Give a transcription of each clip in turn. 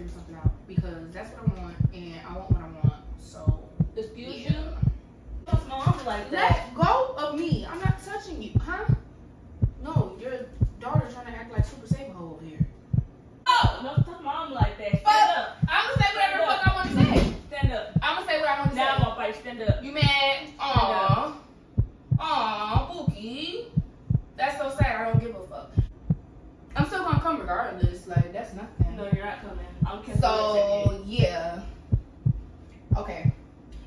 figure something out because that's what I want and I want what I want. So Excuse yeah. you? What's mom like that? Let go of me. I'm not touching you, huh? No, your daughter's trying to act like Super Saver Hole over here. Oh, no, talk mom like that. Stand Fuck. up. I'm gonna say whatever the fuck I want to say. Stand up. I'm gonna say what I want to say. Now I'm gonna fight. Stand up. You mad? Aw. Aw, Pookie. That's so sad. I don't give a fuck. I'm still gonna come regardless. Like, that's nothing. No, you're not coming. I'm So, yeah. Okay.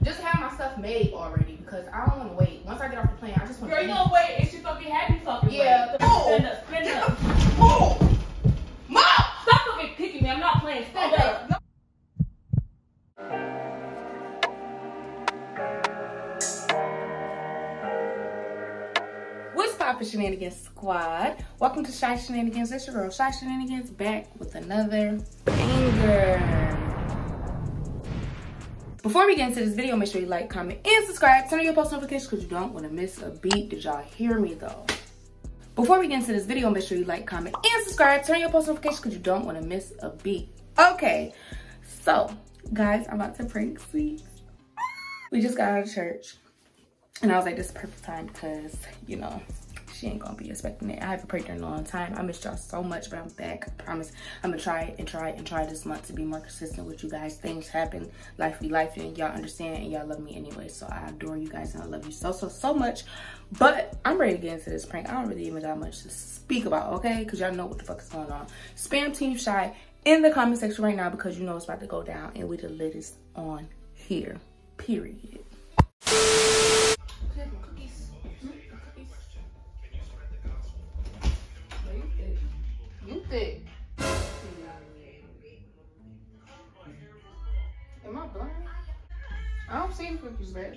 Just have my stuff made already because I don't want to wait. Once I get off the plane, I just want Girl, to you gonna wait and she fucking happy fucking Yeah. wait. Oh. Stand up. Stand oh! up. Move! Oh! Mom! Stop fucking kicking me. I'm not playing. Stand up. Okay. What's poppin' shenanigans squad? Welcome to Shy Shenanigans. It's your girl Shy Shenanigans back with another banger. Before we get into this video, make sure you like, comment, and subscribe. Turn on your post notifications because you don't want to miss a beat. Did y'all hear me though? Before we get into this video, make sure you like, comment, and subscribe. Turn on your post notifications because you don't want to miss a beat. Okay, so guys, I'm about to prank Sweet. We just got out of church. And I was like, this is perfect time because, you know, she ain't gonna be expecting it. I haven't prayed in a long time. I missed y'all so much, but I'm back. I promise I'm gonna try and try and try this month to be more consistent with you guys. Things happen, life be life, and y'all understand and y'all love me anyway. So I adore you guys and I love you so, so, so much. But I'm ready to get into this prank. I don't really even got much to speak about, okay? Because y'all know what the fuck is going on. Spam Team Shy in the comment section right now because you know it's about to go down and we the latest on here. Period. You thick. Am I blind? I don't see the cookies, babe.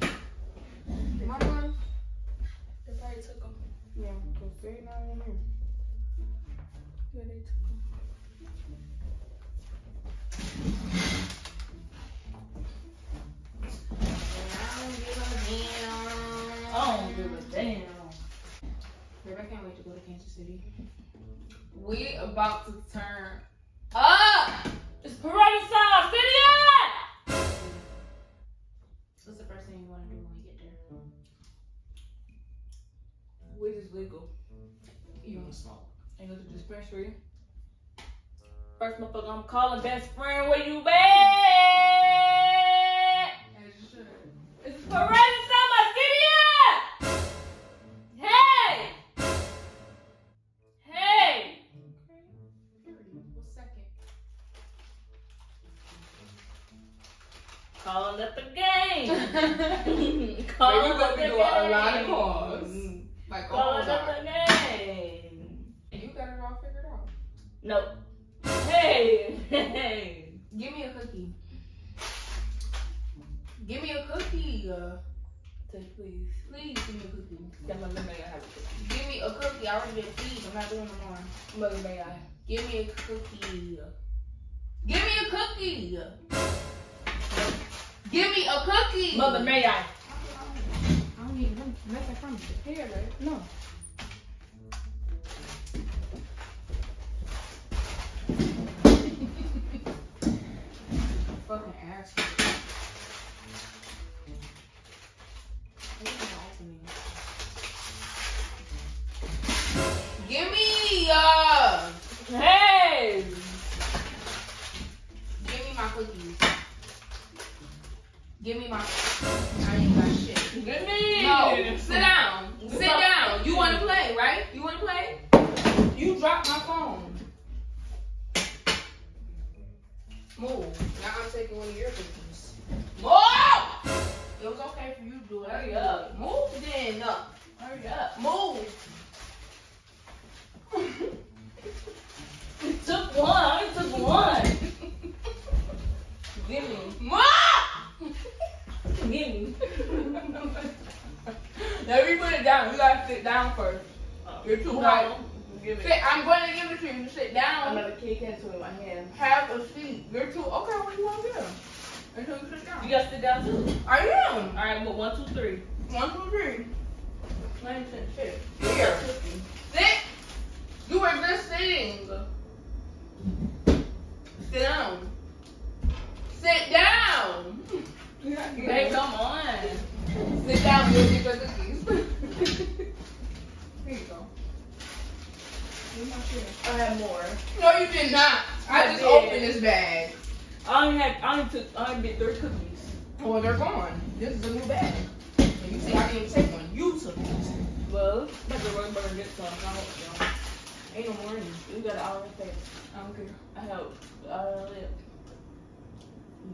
Am I blind? They probably took them. Yeah, because they not in here. Yeah, they took them. I don't give a damn. I don't give a damn. Babe, I can't wait to go to Kansas City. We about to turn up. It's Parade South City! What's the first thing you want to do when we get there? Weed is legal. You want to smoke? Ain't go to the dispensary. First motherfucker, I'm calling best friend. Where you at? Give me a cookie. Uh, Take please. please give me a cookie. Yeah, my mother may I have a cookie. Give me a cookie. I already did please. I'm not doing no more. Mother may I. Give me a cookie. Give me a cookie. Give me a cookie. Mother may I. I don't need them. Make that from. Here, babe. No. Fucking ass. Move. Now I'm taking one of your cookies. Move! It was okay for you to do it. Hurry up. Move then. Uh, Hurry up. Move. You took one. I only took one. Give me. Move! Give me. Let me put it down. You gotta sit down first. You're too high. Give me. Sit. I'm going to give it to you. Sit down. Another cake came to in my hand. Have a seat. You're too. Okay, what do you want to do? Until you sit down. You gotta sit down too. I am. Alright, well, one, two, three. One, two, three. I ain't saying shit. Here. Sit. You were just sitting. Sit down. Sit down. Babe, come on. Sit down. You'll get your cookies. Here you go. I have more. No, you did not. I, I just did. opened this bag. I only had, I only took, I only did three cookies. Well, they're gone. This is a new bag. And you see, I didn't take one. You took it. Well, but the run burger get some. I hope so. Ain't no more in here. You got it all right there. I don't care. I have, uh, lip.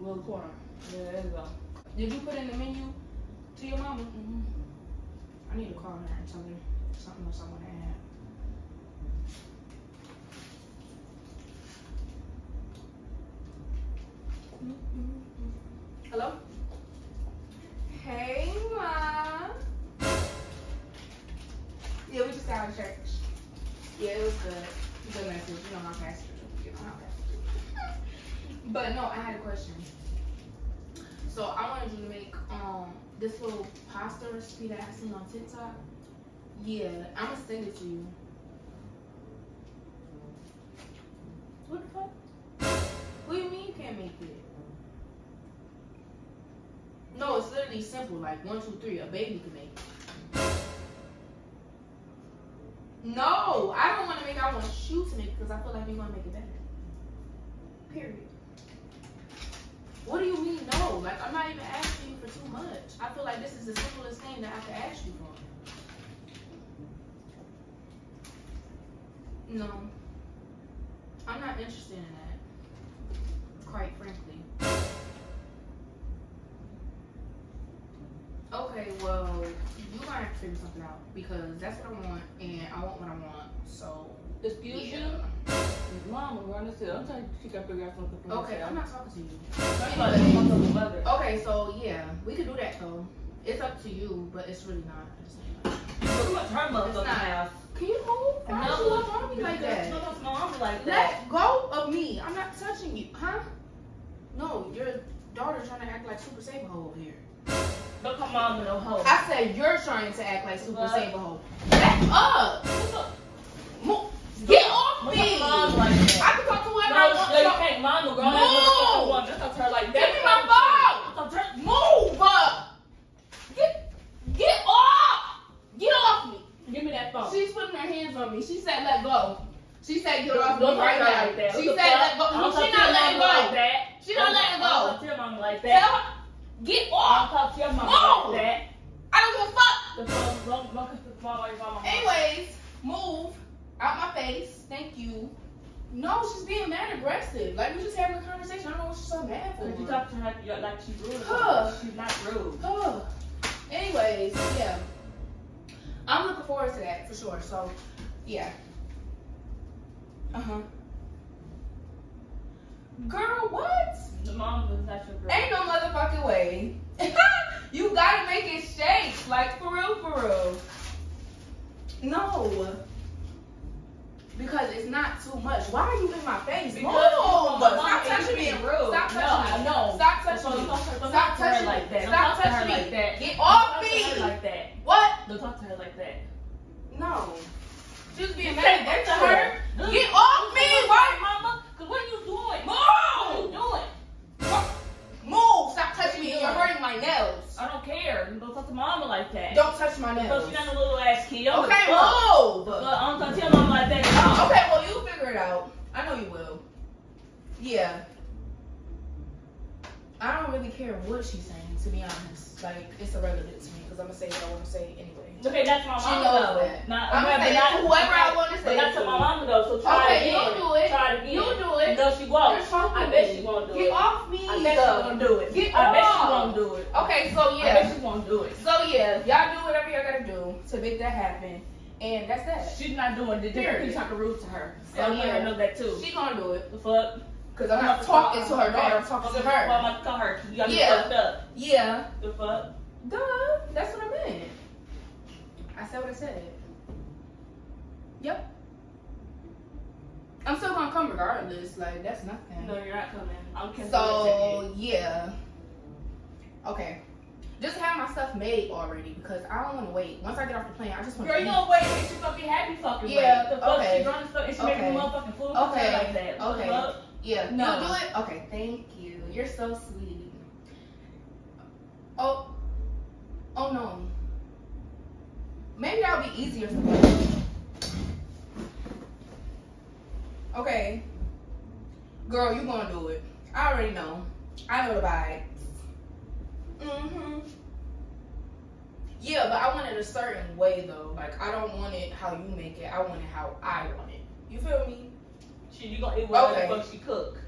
Little corner. Yeah, there you go. Did you put in the menu to your mama? Mm-hmm. I need to call her and tell her something or someone to add. Hello? Hey, Ma. Yeah, we just got out of church. Yeah, it was good. Good message. You know how fast you know how fast But no, I had a question. So I wanted you to make um this little pasta recipe that I seen on TikTok. Yeah, I'm gonna send it to you. What the fuck? What do you mean you can't make it? No, it's literally simple. Like one, two, three. A baby can make it. No, I don't want to make. it. I want you to make it because I feel like you're gonna make it better. Period. What do you mean no? Like I'm not even asking you for too much. I feel like this is the simplest thing that I could ask you for. No. I'm not interested in that. Quite frankly. Okay, well, you might have to figure something out because that's what I want and I want what I want. So Excuse yeah. you? Mama, run this hill. I'm telling you, she got to figure out something for Okay, I'm not talking to you. That's like a motherfucking mother. Okay, so yeah, we could do that though. It's up to you, but it's really not. the same time. Much her It's motherfucking not. house. Can you move? Why No. you up on me like that? No, that's my mama like that. Let go of me. I'm not touching you, huh? No, your daughter trying to act like Super Saber Hoe over here. Don't call mama no hoe. I said you're trying to act like Super What? Saber Hoe. Back up. Move. Get off Don't me. talk to mama like I that. can talk to whoever No, I no, want. you to. can't. Mama, grown Move. ass motherfucking woman. Don't talk to her like that. Give me my phone. Don't talk to her. Move up. Get, get off. Get off me. Give me that phone. She's putting her hands on me. She said, let go. She said, get off Don't me right now. like that. She said, fuck? let go. Don't She not letting mama like go. that. She not letting don't go. talk to your mama like Tell that. her, get I don't off. talk to your mama Move. like that. I don't give a fuck. The phone, don't, don't kiss the phone like your mama. Anyways, move out my face. Thank you. No, she's being mad aggressive. Like, we just having a conversation. I don't know what she's so mad for. Cause you talk to her like- like she's rude. Huh. She's not rude. Oh. Anyways, yeah. I'm looking forward to that for sure. So, yeah. Uh huh. Girl, what? The mom was not your girl. Ain't no motherfucking way. you gotta make it shake, like for real, for real. No. Because it's not too much. Why are you in my face? Because Move! my Stop touching me. rude. Stop No, touching I me. know. Stop touching me. don't talk to her- don't Stop talk to her touching like me. that. Don't Stop talk to her touching me. like that. Get Don't off talk to me. her like that. What? Don't talk to her like that. No. She was being mad at get to her. Get off me, Right, mama? Cause what are you doing? Move! What are you doing? Move! Stop touching me. You're hurting my nails. I don't care. You Don't talk to mama like that. Don't touch my nails. she got a little ass kid. I'm Okay, move. But I don't talk to your mama like that at all. Okay, well you figure it out. I know you will. Yeah. I don't really care what she's saying, to be honest. Like it's irrelevant to me because I'm gonna say what I want to say anyway. Okay, that's my knows though. that. Not, I'm but gonna say not- whoever I want to say it that's to. to my mama though. So try Okay, it you again. do it. Try it again. You do it. No, she won't. I bet she won't do Get it. off me. I bet she won't do it. Get I bet she won't do it. Okay, so yeah. I bet she won't do it. So yeah, y'all do whatever y'all gotta do to make that happen, and that's that. She's not doing it. Period. She's talking rude to her. So, oh, So yeah. I know that too. She gonna do it The fuck? Because I'm not talking to her daughter. I'm talking to Well, I'm her. about to her. You got me Yeah. fucked up. Yeah. The fuck? Duh, that's what I meant. I said what I said. Yep. I'm still gonna come regardless. Like that's nothing. No, you're not coming. I'm canceling So yeah. Okay. Just have my stuff made already because I don't want to wait. Once I get off the plane, I just want Girl, to. you gonna wait she fucking happy fucking Yeah, wait. The fuck okay. she drunk as fuck and she making Okay. motherfucking food Okay, okay. like that. Okay. fuck? Yeah. No. You'll do it? Okay, thank you. You're so sweet. Oh. Oh no. Maybe that'll be easier for me. Okay. Girl, you gonna do it. I already know. I know the vibes. Mm-hmm. Yeah, but I want it a certain way though. Like I don't want it how you make it. I want it how I want it. You feel me? She, you gonna eat whatever Okay. the fuck she cook.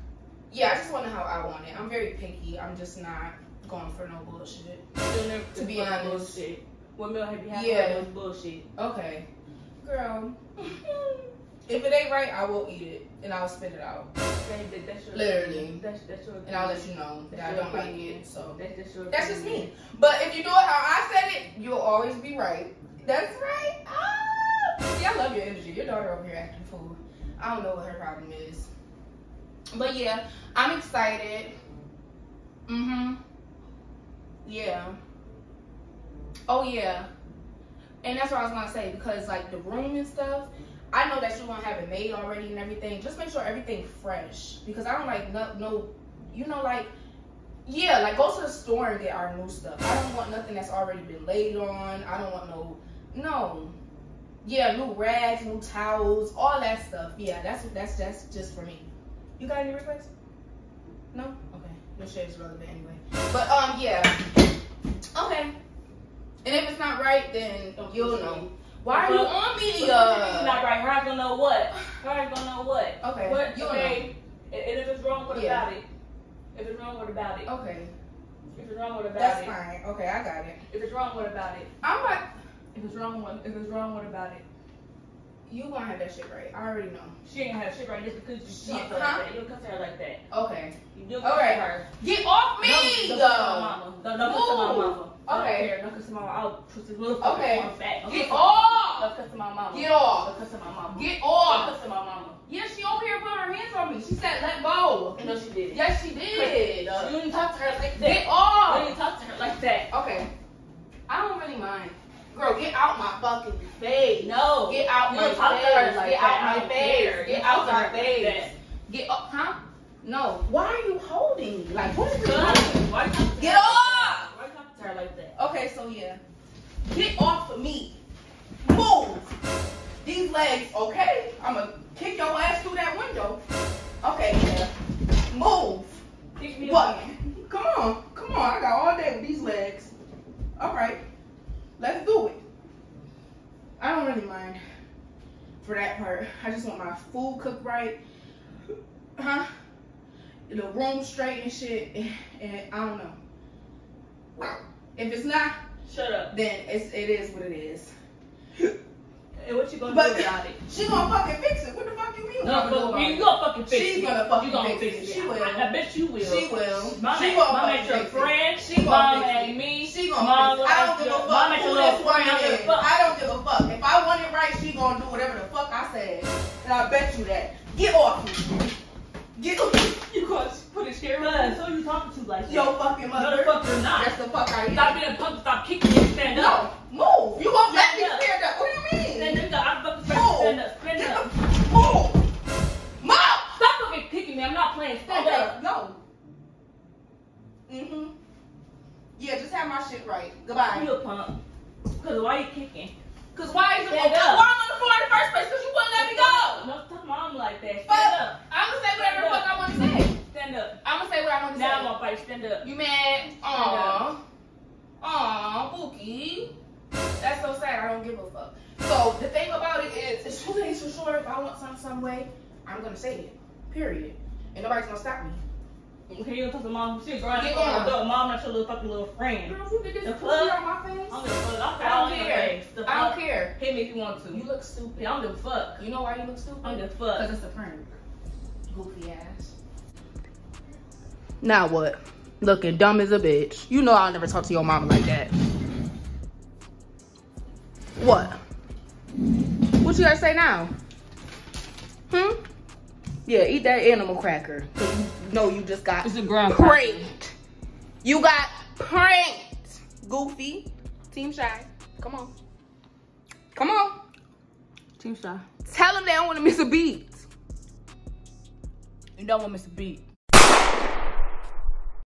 Yeah, I just want it how I want it. I'm very picky. I'm just not going for no bullshit. To be honest. bullshit. What meal have you had? Yeah. Yeah. bullshit. Okay. Girl. if it ain't right, I will eat it and I'll spit it out. That, that, that's your Literally. That's, that's your And I'll let you know that I don't like it. So That's just your that's just me. But if you do it how I said it, you'll always be right. That's right. Ah! See, I love your energy. Your daughter over here acting fool. I don't know what her problem is. But yeah, I'm excited. Mm-hmm. Yeah. Oh yeah. And that's what I was gonna say because like the room and stuff, I know that you're gonna have it made already and everything. Just make sure everything fresh because I don't like no, no you know like yeah, like go to the store and get our new stuff. I don't want nothing that's already been laid on. I don't want no no. Yeah, new rags, new towels, all that stuff. Yeah, that's that's that's just for me. You got any requests? No? Okay. No shit is relevant anyway. But um yeah. Okay. And if it's not right, then Don't you'll know. Why are you on me? It's Uh, not right. Her gonna know what? Her gonna know what? Okay, What? you'll okay. And and if it's wrong, what Yeah. about it? If it's wrong, what about it? okay. If it's wrong, what about That's it? fine. Okay, I got it. If it's wrong, what about it? I'm not If it's wrong, what? If it's wrong, what about it? you gonna have that shit right. I already know. She ain't have shit right just because you Yeah, talk to huh? like that. You don't cuss her like that. Okay. You do All cuss right. her. Get off me! Don't, don't mama. Don't, don't cuss my mama. Don't Okay. care. Don't cuss my mama. I'll put this little Okay. on back. Don't Get off! Don't cuss my mama. Get off! Don't cuss my mama. Get off. Don't off! cuss my mama. Yeah, she over here putting her hands on me. She said, let go. Know she did. Yes, she did. You don't talk to her like that. Get off. even talk to her like that. Okay. I don't really mind. Girl, get out my fucking face. No. Get out my don't talk to her face. like Get out my face. Get out my face. Get up, huh? No. Why are you holding me? Like, what is going Why you talking to Get off! Why you talking to her like that? Okay, so yeah. Get off of me. Move. These legs, okay? I'm gonna room straight and shit. And I don't know. If it's not, Shut up. then it's, it is what it is. And what you gonna But- do about it? She gonna fucking fix it. What the fuck you mean? No, what gonna do but you gonna fucking fix She's it. gonna fucking you gonna fix it. it. She will. I, I bet you will. She will. Mom, She gonna mom fucking your it. friend. She gonna mom fix it. me. She gonna mom fix it. I don't give a fuck Mom who your this little friend. I don't woman give is. a fuck. I don't give a fuck. If I want it right, she gonna do whatever the fuck I said. And I bet you that. Get off me. Get off You gonna put a chair Cuz, who you talking to like that? your fucking No, mother. the fuck you're not. That's the fuck I am. Stop being a punk. Stop kicking me. Stand up. No, move. You won't let me Stand up. stand up. What do you mean? Stand up. I'm fucking Move. stand up. Stand Get up. the move. Move. Stop fucking kicking me. I'm not playing. Stand Okay, up. no. Mhm. Yeah, just have my shit right. Goodbye. You a punk. Cause why you kicking? Cause why is it? Stand Cause up. why I'm on the floor in the first place? Cause you wouldn't let me go. No, talk to mom like that. Stand Fuck. up. I'm gonna say whatever the Stand fuck I want to say. Stand up. I'm gonna say what I want to Now I'm say. gonna fight. Stand up. You mad? Aww. Aww, Pookie. That's so sad. I don't give a fuck. So the thing about it is, it's two things for sure. If I want something some way, I'm gonna say it. Period. And nobody's gonna stop me. Okay, you don't talk to mom. She's grown Get up. on. Adult. Mom not your little fucking little friend. Girl, if you get this The pussy fuck? on my face, I'm the fuck. I'll I don't fall in your care. The I don't care. Hit me if you want to. You look stupid. Yeah, I'm the fuck. You know why you look stupid? I'm the Because fuck. Because it's a prank. Goofy ass. Now what? Looking dumb as a bitch. You know I'll never talk to your mama like that. What? What you gotta say now? Hmm? Yeah, eat that animal cracker. 'Cause you know you just got It's a ground pranked. You got pranked. Goofy. Team Shy. Come on. Come on. Team shy. Tell them they don't want to miss a beat. You don't want to miss a beat.